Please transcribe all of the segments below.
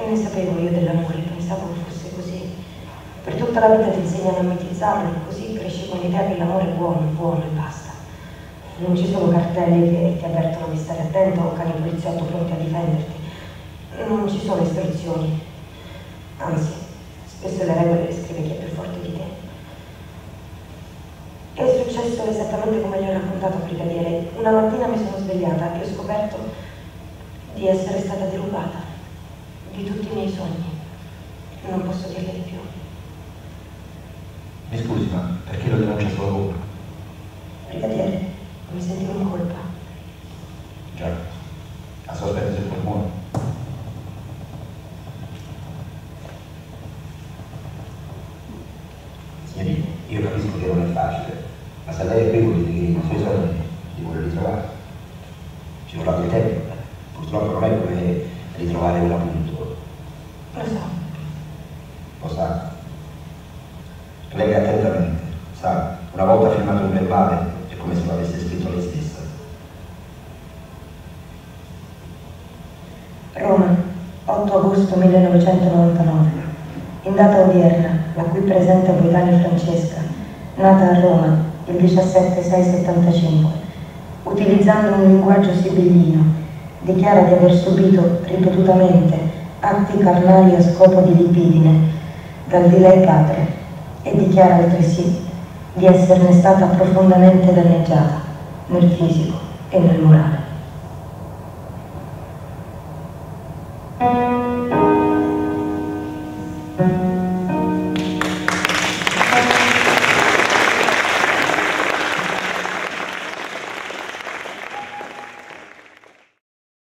Non ne sapevo io dell'amore, pensavo fosse così. Per tutta la vita ti insegnano a mitizzarlo e così cresci con l'idea che l'amore è buono, buono e basta. Non ci sono cartelli che ti avvertono di stare attento o cani poliziotto pronti a difenderti. Non ci sono istruzioni. Anzi, spesso le regole le scrive chi è più forte di te. È successo esattamente come gli ho raccontato a brigadiere. Una mattina mi sono svegliata e ho scoperto di essere stata derubata di tutti i miei sogni. Non posso dirle di più. Mi scusi, ma perché lo denuncia solo voi? Brigadiere, mi sentivo in colpa. Già, ha sospetti sul polmone. Signorina, io capisco che non è facile, ma se lei è qui vuol dire che i suoi sogni li vuole ritrovare. Ci vorrà del tempo, purtroppo non è come ritrovare un appunto. Lo so, Lo sa. Legga attentamente, sa, una volta firmato un verbale è come se lo avesse scritto lei stessa. Roma, 8 agosto 1999. In data odierna, la qui presente Boitani Francesca, nata a Roma il 17-6-75, utilizzando un linguaggio sibillino, dichiara di aver subito ripetutamente atti carnali a scopo di lipidine dal di lei padre e dichiara altresì di esserne stata profondamente danneggiata nel fisico e nel morale.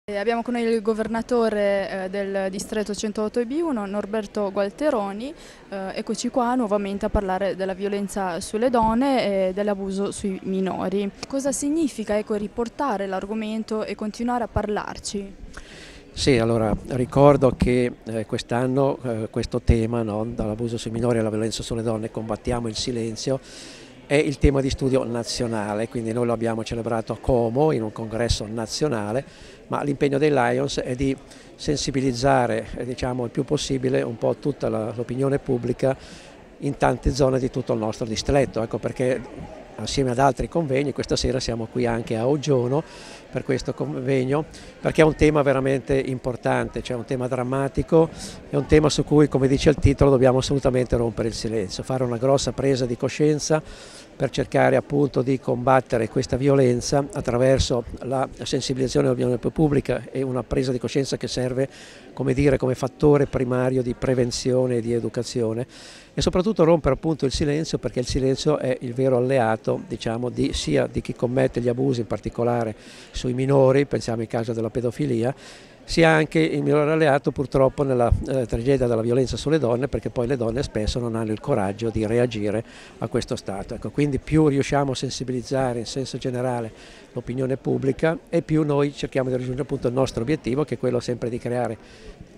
Abbiamo con noi il governatore eh, del distretto 108B1, Norberto Gualteroni. Eh, eccoci qua nuovamente a parlare della violenza sulle donne e dell'abuso sui minori. Cosa significa ecco, riportare l'argomento e continuare a parlarci? Sì, allora ricordo che eh, quest'anno eh, questo tema, no, dall'abuso sui minori alla violenza sulle donne, combattiamo il silenzio, è il tema di studio nazionale, quindi noi lo abbiamo celebrato a Como in un congresso nazionale, ma l'impegno dei Lions è di sensibilizzare eh, diciamo, il più possibile un po' tutta l'opinione pubblica in tante zone di tutto il nostro distretto, ecco perché assieme ad altri convegni questa sera siamo qui anche a Ogiono per questo convegno perché è un tema veramente importante, cioè un tema drammatico, è un tema su cui come dice il titolo dobbiamo assolutamente rompere il silenzio, fare una grossa presa di coscienza per cercare appunto di combattere questa violenza attraverso la sensibilizzazione dell'opinione pubblica e una presa di coscienza che serve come dire come fattore primario di prevenzione e di educazione e soprattutto rompere appunto il silenzio perché il silenzio è il vero alleato diciamo di, sia di chi commette gli abusi in particolare sui minori, pensiamo al caso della pedofilia sia anche il migliore alleato purtroppo nella eh, tragedia della violenza sulle donne perché poi le donne spesso non hanno il coraggio di reagire a questo stato. Ecco, quindi più riusciamo a sensibilizzare in senso generale l'opinione pubblica e più noi cerchiamo di raggiungere appunto il nostro obiettivo che è quello sempre di creare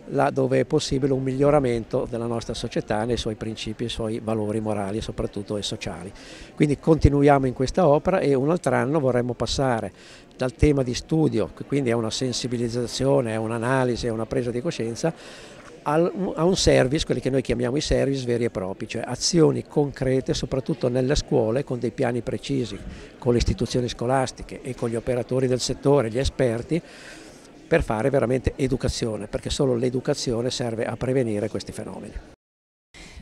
là dove è possibile un miglioramento della nostra società nei suoi principi, nei suoi valori morali e soprattutto e sociali. Quindi continuiamo in questa opera e un altro anno vorremmo passare dal tema di studio, che quindi è una sensibilizzazione, è un'analisi, è una presa di coscienza, a un service, quelli che noi chiamiamo i service veri e propri, cioè azioni concrete soprattutto nelle scuole con dei piani precisi, con le istituzioni scolastiche e con gli operatori del settore, gli esperti, per fare veramente educazione, perché solo l'educazione serve a prevenire questi fenomeni.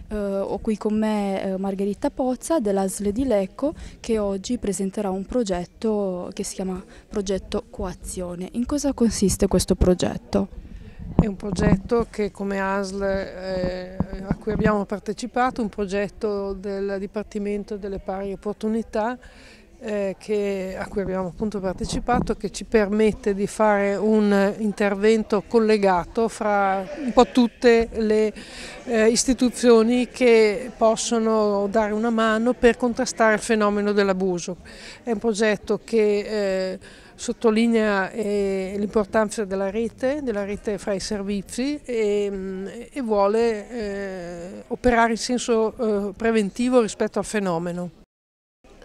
Eh, ho qui con me eh, Margherita Pozza dell'ASL di Lecco che oggi presenterà un progetto che si chiama Progetto Coazione. In cosa consiste questo progetto? È un progetto che come ASL eh, a cui abbiamo partecipato, un progetto del Dipartimento delle Pari Opportunità eh, che- a cui abbiamo appunto partecipato che ci permette di fare un intervento collegato fra un po' tutte le eh, istituzioni che possono dare una mano per contrastare il fenomeno dell'abuso. È un progetto che eh, sottolinea eh, l'importanza della rete, della rete fra i servizi e, mm, e vuole eh, operare in senso eh, preventivo rispetto al fenomeno.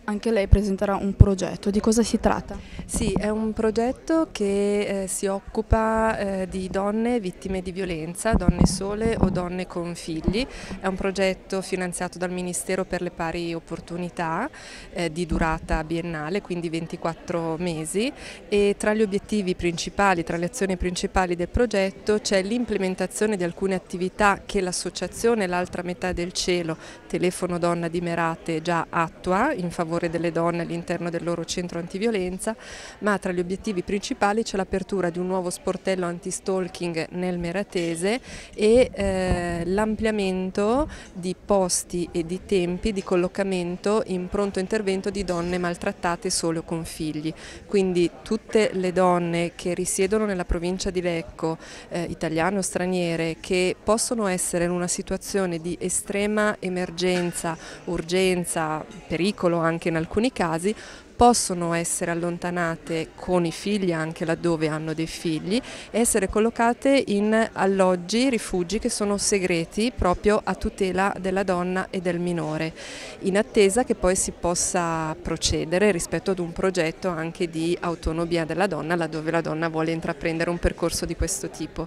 Anche lei presenterà un progetto. Di cosa si tratta? Sì, è un progetto che eh, si occupa eh, di donne vittime di violenza, donne sole o donne con figli. È un progetto finanziato dal Ministero per le pari opportunità eh, di durata biennale, quindi 24 mesi e tra gli obiettivi principali, tra le azioni principali del progetto c'è l'implementazione di alcune attività che l'associazione L'altra metà del cielo, Telefono Donna di Merate già attua in favore favore delle donne all'interno del loro centro antiviolenza, ma tra gli obiettivi principali c'è l'apertura di un nuovo sportello anti-stalking nel Meratese e eh, l'ampliamento di posti e di tempi di collocamento in pronto intervento di donne maltrattate solo con figli. Quindi tutte le donne che risiedono nella provincia di Lecco, eh, italiane o straniere, che possono essere in una situazione di estrema emergenza, urgenza, pericolo anche anche in alcuni casi, possono essere allontanate con i figli anche laddove hanno dei figli e essere collocate in alloggi, rifugi che sono segreti proprio a tutela della donna e del minore, in attesa che poi si possa procedere rispetto ad un progetto anche di autonomia della donna laddove la donna vuole intraprendere un percorso di questo tipo.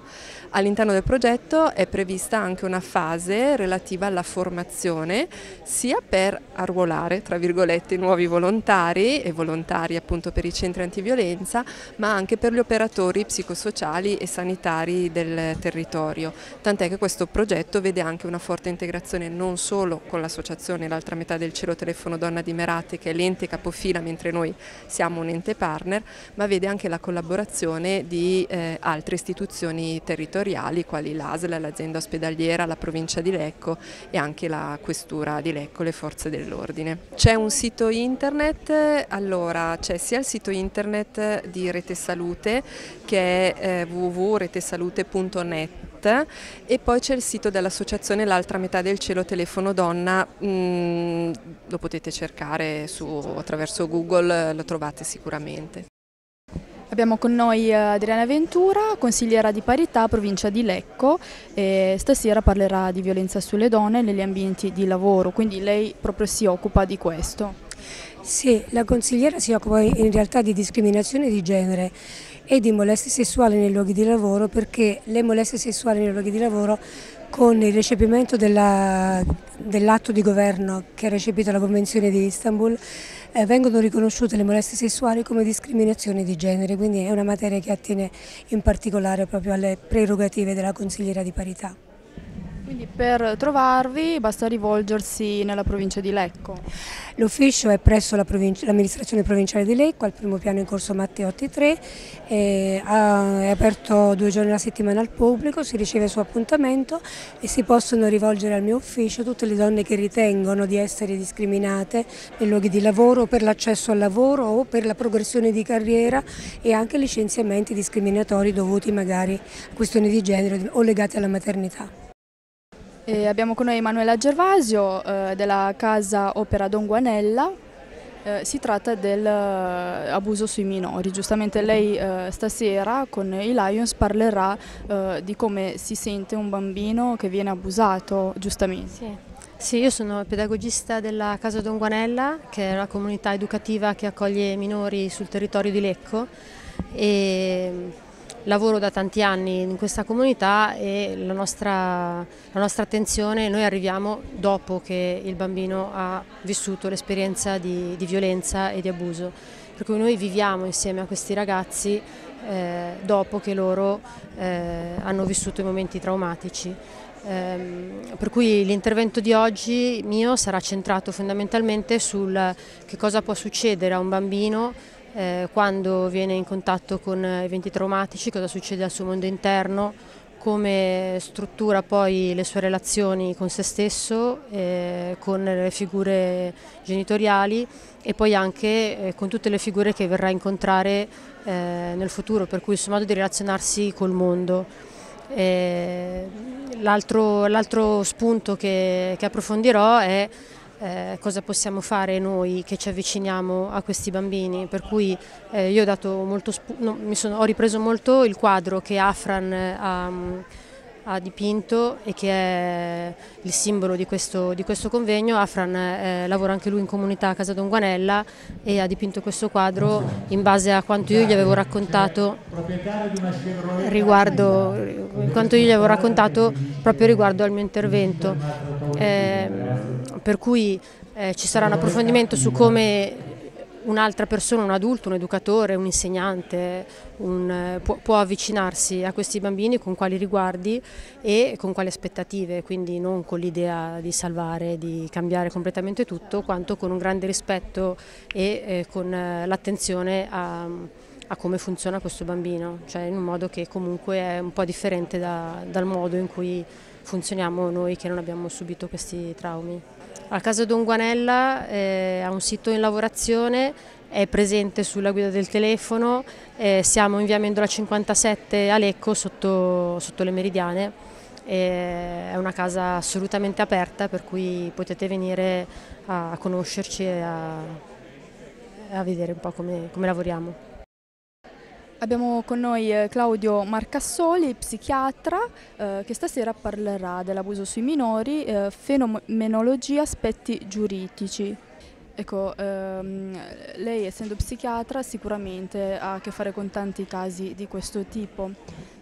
All'interno del progetto è prevista anche una fase relativa alla formazione sia per arruolare tra virgolette nuovi volontari e volontari appunto per i centri antiviolenza, ma anche per gli operatori psicosociali e sanitari del territorio. Tant'è che questo progetto vede anche una forte integrazione non solo con l'associazione L'altra metà del cielo telefono donna di Merate che è l'ente capofila mentre noi siamo un ente partner, ma vede anche la collaborazione di eh, altre istituzioni territoriali quali l'ASL, l'azienda ospedaliera, la provincia di Lecco e anche la questura di Lecco, le forze dell'ordine. C'è un sito internet allora, c'è sia il sito internet di Rete Salute che è eh, www.retesalute.net e poi c'è il sito dell'associazione L'altra metà del cielo telefono donna, mm, lo potete cercare su, attraverso Google, lo trovate sicuramente. Abbiamo con noi eh, Adriana Ventura, consigliera di parità provincia di Lecco e stasera parlerà di violenza sulle donne negli ambienti di lavoro, quindi lei proprio si occupa di questo. Sì, la consigliera si occupa in realtà di discriminazione di genere e di molestie sessuali nei luoghi di lavoro perché le molestie sessuali nei luoghi di lavoro con il recepimento dell'atto di governo che ha recepito la Convenzione di Istanbul eh, vengono riconosciute le molestie sessuali come discriminazione di genere, quindi è una materia che attiene in particolare proprio alle prerogative della consigliera di parità. Quindi per trovarvi basta rivolgersi nella provincia di Lecco? L'ufficio è presso l'amministrazione la provinciale di Lecco, al primo piano in corso Matteotti 3, è, aperto due giorni alla settimana al pubblico, si riceve su appuntamento e si possono rivolgere al mio ufficio tutte le donne che ritengono di essere discriminate nei luoghi di lavoro per l'accesso al lavoro o per la progressione di carriera e anche licenziamenti discriminatori dovuti magari a questioni di genere o legati alla maternità. E abbiamo con noi Emanuela Gervasio eh, della casa Opera Don Guanella. Eh, si tratta dell'abuso eh, sui minori. Giustamente lei eh, stasera con i Lions parlerà eh, di come si sente un bambino che viene abusato, giustamente. Sì. Sì, io sono pedagogista della Casa Don Guanella, che è la comunità educativa che accoglie minori sul territorio di Lecco. E lavoro da tanti anni in questa comunità e la nostra, la nostra attenzione, noi arriviamo dopo che il bambino ha vissuto l'esperienza di, di, violenza e di abuso, per cui noi viviamo insieme a questi ragazzi eh, dopo che loro eh, hanno vissuto i momenti traumatici. Eh, per cui l'intervento di oggi mio sarà centrato fondamentalmente sul che cosa può succedere a un bambino eh, quando viene in contatto con eventi traumatici, cosa succede al suo mondo interno, come struttura poi le sue relazioni con se stesso, eh, con le figure genitoriali e poi anche eh, con tutte le figure che verrà a incontrare eh, nel futuro, per cui il suo modo di relazionarsi col mondo. L'altro spunto che, che approfondirò è eh, cosa possiamo fare noi che ci avviciniamo a questi bambini, per cui eh, io ho, no, sono, ho, ripreso molto il quadro che Afran ha, ha dipinto e che è il simbolo di questo, di questo convegno. Afran eh, lavora anche lui in comunità a Casa Donguanella e ha dipinto questo quadro in base a quanto io gli avevo raccontato riguardo, quanto io gli avevo raccontato proprio riguardo al mio intervento. Eh, per cui eh, ci sarà un approfondimento su come un'altra persona, un adulto, un educatore, un insegnante un, eh, può, può, avvicinarsi a questi bambini con quali riguardi e con quali aspettative, quindi non con l'idea di salvare, di cambiare completamente tutto, quanto con un grande rispetto e eh, con eh, l'attenzione a, a, come funziona questo bambino, cioè in un modo che comunque è un po' differente da, dal modo in cui funzioniamo noi che non abbiamo subito questi traumi. La casa Donguanella eh, ha un sito in lavorazione, è presente sulla guida del telefono, eh, siamo in via Mendola 57 a Lecco sotto, sotto le Meridiane, eh, è una casa assolutamente aperta per cui potete venire a conoscerci e a, a vedere un po' come, come lavoriamo. Abbiamo con noi eh, Claudio Marcassoli, psichiatra, eh, che stasera parlerà dell'abuso sui minori, eh, fenomenologia, aspetti giuridici. Ecco, ehm, lei essendo psichiatra sicuramente ha a che fare con tanti casi di questo tipo.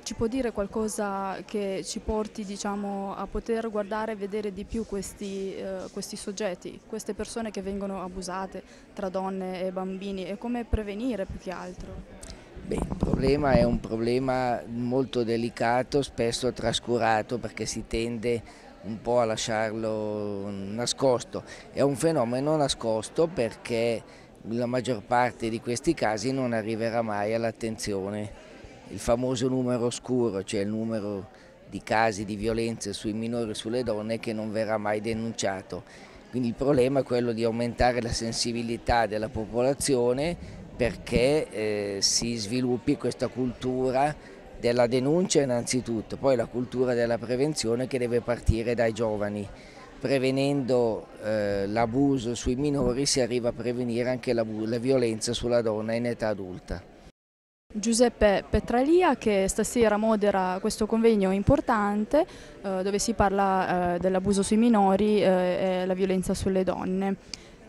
Ci può dire qualcosa che ci porti diciamo, a poter guardare e vedere di più questi, eh, questi soggetti, queste persone che vengono abusate tra donne e bambini e come prevenire più che altro? Beh, il problema è un problema molto delicato, spesso trascurato perché si tende un po' a lasciarlo nascosto. È un fenomeno nascosto perché la maggior parte di questi casi non arriverà mai all'attenzione. Il famoso numero oscuro, cioè il numero di casi di violenze sui minori e sulle donne che non verrà mai denunciato. Quindi il problema è quello di aumentare la sensibilità della popolazione perché eh, si sviluppi questa cultura della denuncia innanzitutto, poi la cultura della prevenzione che deve partire dai giovani. Prevenendo eh, l'abuso sui minori si arriva a prevenire anche la, la violenza sulla donna in età adulta. Giuseppe Petralia che stasera modera questo convegno importante eh, dove si parla eh, dell'abuso sui minori eh, e la violenza sulle donne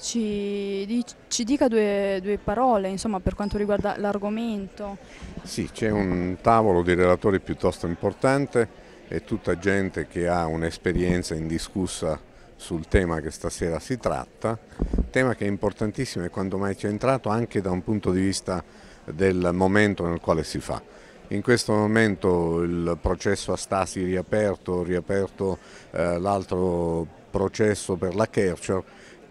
ci, ci dica due, due, parole insomma, per quanto riguarda l'argomento. Sì, c'è un tavolo di relatori piuttosto importante e tutta gente che ha un'esperienza indiscussa sul tema che stasera si tratta, tema che è importantissimo e quando mai centrato anche da un punto di vista del momento nel quale si fa. In questo momento il processo a Stasi riaperto, riaperto eh, l'altro processo per la Kercher,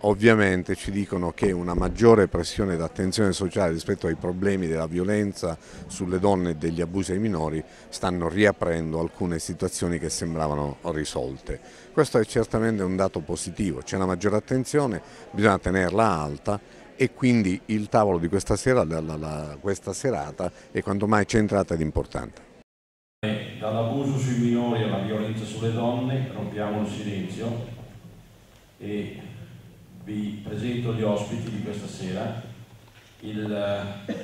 ovviamente ci dicono che una maggiore pressione d'attenzione sociale rispetto ai problemi della violenza sulle donne e degli abusi ai minori stanno riaprendo alcune situazioni che sembravano risolte. Questo è certamente un dato positivo, c'è una maggiore attenzione, bisogna tenerla alta e quindi il tavolo di questa, sera, la, la, questa serata è quanto mai centrata ed importante. Dall'abuso sui minori alla violenza sulle donne rompiamo il silenzio e vi presento gli ospiti di questa sera, il eh,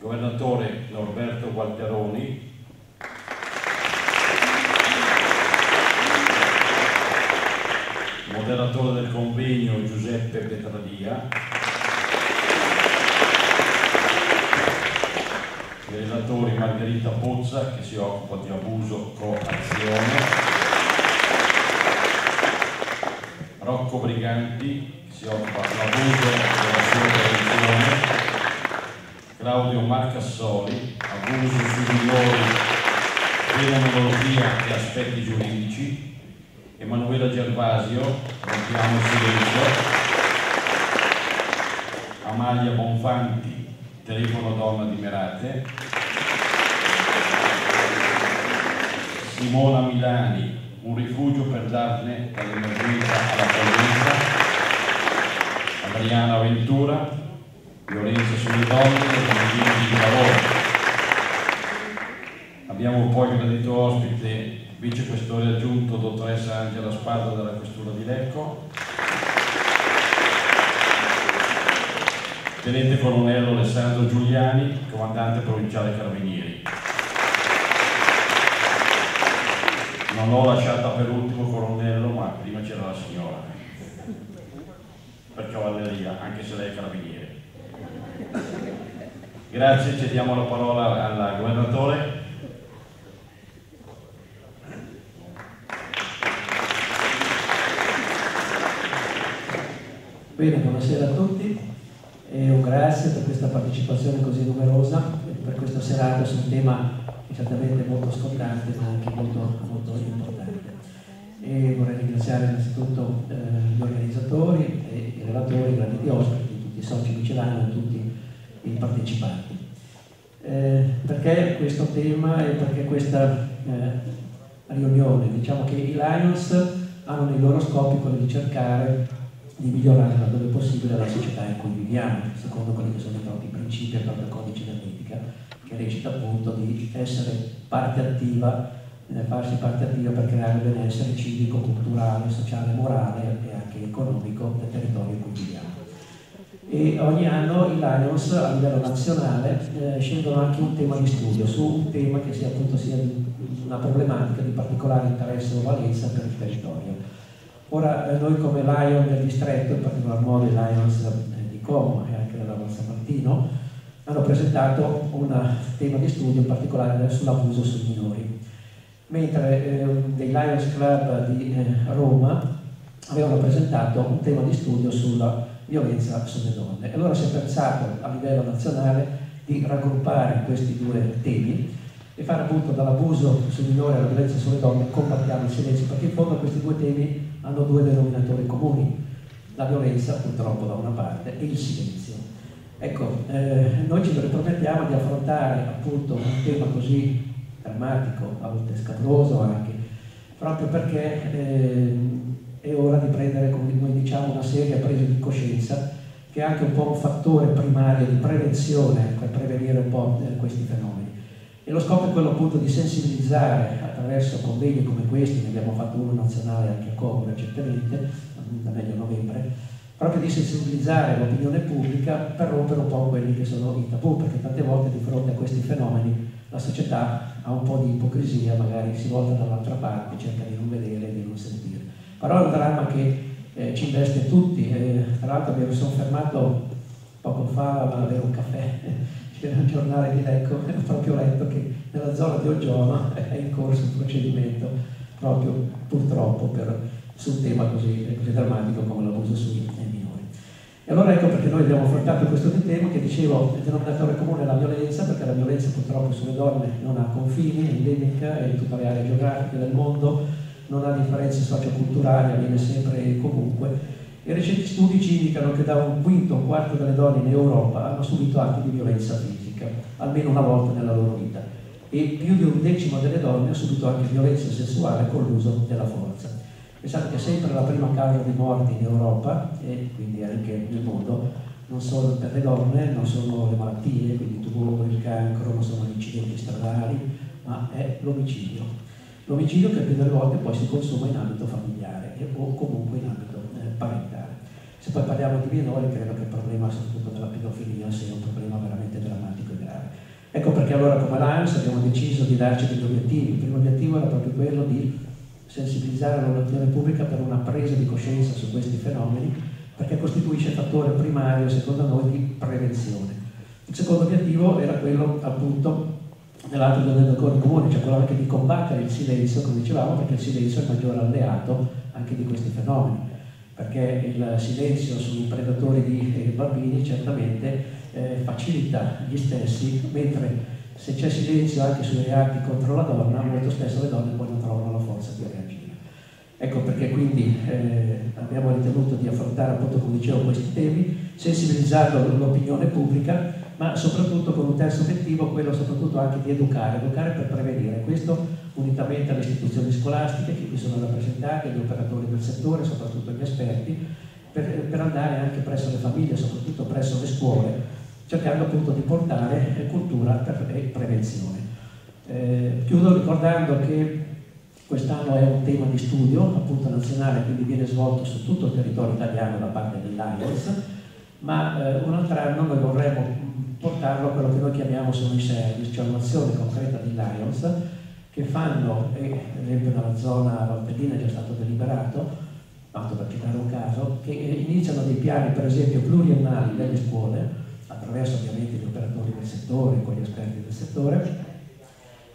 governatore Norberto Gualteroni, moderatore del convegno Giuseppe Petradia, i relatori Margherita Pozza che si occupa di abuso coazione, Rocco Briganti, che si occupa dell'abuso della sua prevenzione, Claudio Marcassoli, abuso sui minori, fenomenologia e aspetti giuridici, Emanuela Gervasio, rompiamo il silenzio, Amalia Bonfanti, telefono donna di Merate, Simona Milani, un rifugio per darne dall'emergenza all'accoglienza, Adriana Ventura, violenza sulle donne e ambienti di lavoro. Abbiamo poi gradito ospite vice questore aggiunto dottoressa Angela Spada della Questura di Lecco, tenente colonnello Alessandro Giuliani, comandante provinciale Carabinieri. Non l'ho lasciata per ultimo colonnello, ma prima c'era la signora. Perciò Valeria, anche se lei è carabiniere. Grazie, cediamo la parola al governatore. Bene, buonasera a tutti e un grazie per questa partecipazione così numerosa per questa serata su un tema certamente molto scottante ma anche molto, molto importante. E vorrei ringraziare innanzitutto eh, gli organizzatori i relatori, i grandi ospiti, tutti i soci di Celano e tutti i partecipanti. Eh, perché questo tema e perché questa eh, riunione? Diciamo che i Lions hanno nei loro scopi quello di cercare di migliorare laddove possibile la società in cui viviamo, secondo quelli che sono i propri principi e il proprio codice d'etica, che recita appunto di essere parte attiva, eh, farsi parte attiva per creare benessere civico, culturale, sociale, morale e anche economico del territorio in cui viviamo. E ogni anno i Lions a livello nazionale eh, scelgono anche un tema di studio su un tema che sia appunto sia una problematica di particolare interesse o valenza per il territorio. Ora eh, noi come Lion del distretto, in particolar modo i Lions eh, di Como e anche della San Martino, hanno presentato un tema di studio in particolare sull'abuso sui minori, mentre eh, dei Lions Club di eh, Roma avevano presentato un tema di studio sulla violenza sulle donne. E allora si è pensato a livello nazionale di raggruppare questi due temi e fare appunto dall'abuso sui minori alla violenza sulle donne combattiamo il silenzio, perché in fondo questi due temi hanno due denominatori comuni, la violenza purtroppo da una parte e il silenzio. Ecco, eh, noi ci ripromettiamo di affrontare appunto un tema così drammatico, a volte scabroso anche, proprio perché eh, è ora di prendere, come noi diciamo, una seria presa di coscienza che è anche un po' un fattore primario di prevenzione per prevenire un po' eh, questi fenomeni. E lo scopo è quello appunto di sensibilizzare attraverso convegni come questi, ne abbiamo fatto uno nazionale anche a Como recentemente, da meglio novembre, proprio di sensibilizzare l'opinione pubblica per rompere un po' quelli che sono i tabù, perché tante volte di fronte a questi fenomeni la società ha un po' di ipocrisia, magari si volta dall'altra parte, cerca di non vedere e di non sentire. Però è un dramma che eh, ci investe tutti, eh, tra l'altro mi sono fermato poco fa a bere un caffè c'era un giornale di Lecco, ho proprio letto che nella zona di Oggioma è in corso un procedimento proprio purtroppo per, su un tema così, così drammatico come l'abuso sui minori. E allora ecco perché noi abbiamo affrontato questo tema che dicevo il denominatore comune è la violenza, perché la violenza purtroppo sulle donne non ha confini, è endemica, è in tutte le aree geografiche del mondo, non ha differenze socioculturali, avviene sempre e comunque i recenti studi ci indicano che da un quinto a un quarto delle donne in Europa hanno subito atti di violenza fisica, almeno una volta nella loro vita, e più di un decimo delle donne ha subito anche violenza sessuale con l'uso della forza. Pensate che sempre la prima causa di morte in Europa e quindi anche nel mondo, non solo per le donne, non sono le malattie, quindi il tumore, il cancro, non sono gli incidenti stradali, ma è l'omicidio. L'omicidio che più delle volte poi si consuma in ambito familiare o comunque in ambito eh, parentale. Se poi parliamo di minori, credo che il problema soprattutto della pedofilia sia un problema veramente drammatico e grave. Ecco perché allora come Lions abbiamo deciso di darci degli obiettivi. Il primo obiettivo era proprio quello di sensibilizzare l'opinione pubblica per una presa di coscienza su questi fenomeni, perché costituisce fattore primario, secondo noi, di prevenzione. Il secondo obiettivo era quello appunto nell'altro denominatore comune, cioè quello anche di combattere il silenzio, come dicevamo, perché il silenzio è il maggiore alleato anche di questi fenomeni perché il silenzio sugli predatori di eh, bambini certamente eh, facilita gli stessi, mentre se c'è silenzio anche sui reati contro la donna, molto spesso le donne poi non trovano la forza di reagire. Ecco perché quindi eh, abbiamo ritenuto di affrontare appunto come dicevo questi temi, sensibilizzando l'opinione pubblica, ma soprattutto con un terzo obiettivo, quello soprattutto anche di educare, educare per prevenire. Questo unitamente alle istituzioni scolastiche che qui sono rappresentate, gli operatori del settore, soprattutto gli esperti, per, per andare anche presso le famiglie, soprattutto presso le scuole, cercando appunto di portare cultura e prevenzione. Eh, chiudo ricordando che quest'anno è un tema di studio appunto nazionale, quindi viene svolto su tutto il territorio italiano da parte dell'AIOS, ma eh, un altro anno noi vorremmo portarlo a quello che noi chiamiamo sono i service, cioè un'azione concreta di Lions, che fanno, e ad esempio nella zona valtellina è già stato deliberato, tanto per citare un caso, che iniziano dei piani per esempio pluriennali delle scuole, attraverso ovviamente gli operatori del settore, con gli esperti del settore,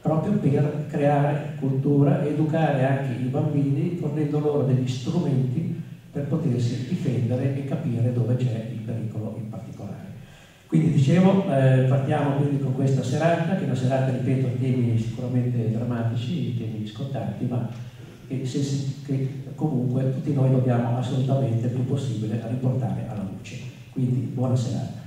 proprio per creare cultura, educare anche i bambini, fornendo loro degli strumenti per potersi difendere e capire dove c'è il pericolo in particolare. Quindi dicevo, eh, partiamo quindi con questa serata, che è una serata, ripeto, a temi sicuramente drammatici, temi scottanti, ma che, se, che comunque tutti noi dobbiamo assolutamente il più possibile riportare alla luce. Quindi buona serata.